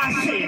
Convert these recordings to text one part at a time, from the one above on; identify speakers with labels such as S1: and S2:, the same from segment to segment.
S1: Assim.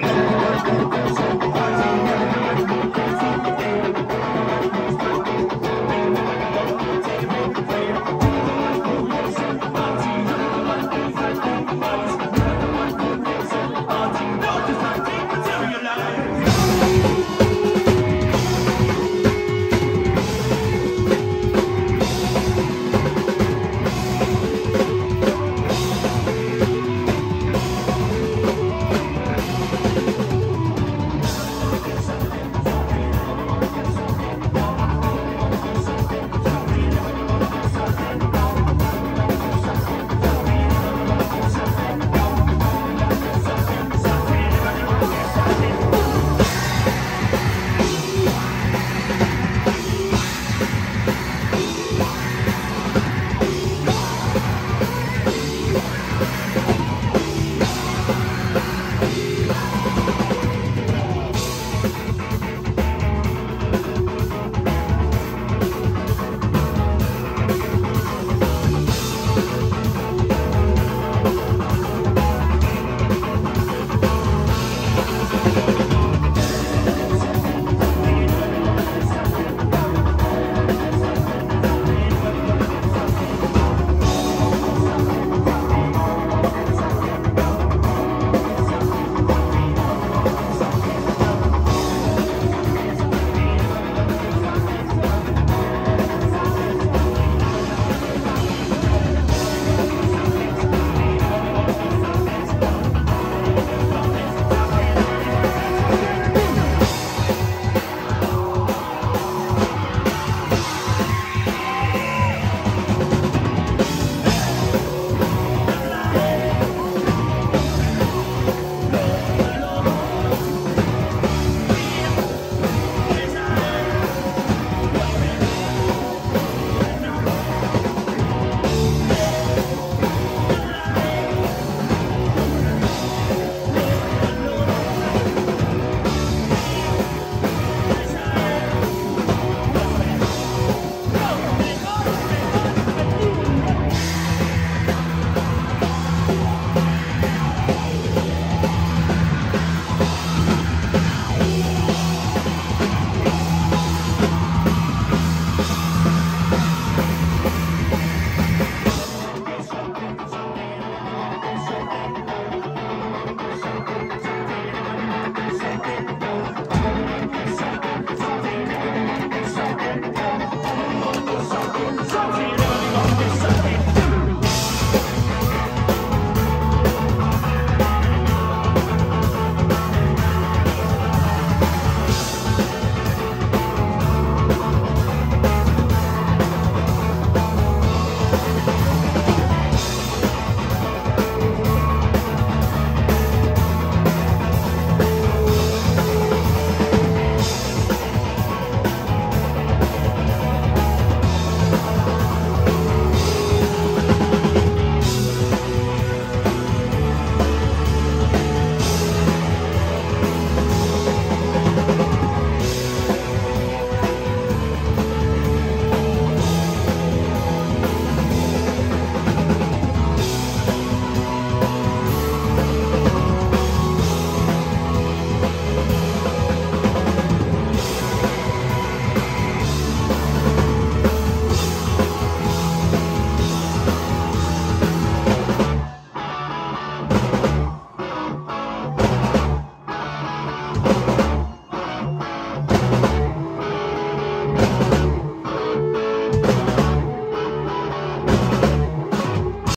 S2: suck it, suck it, everybody suck it.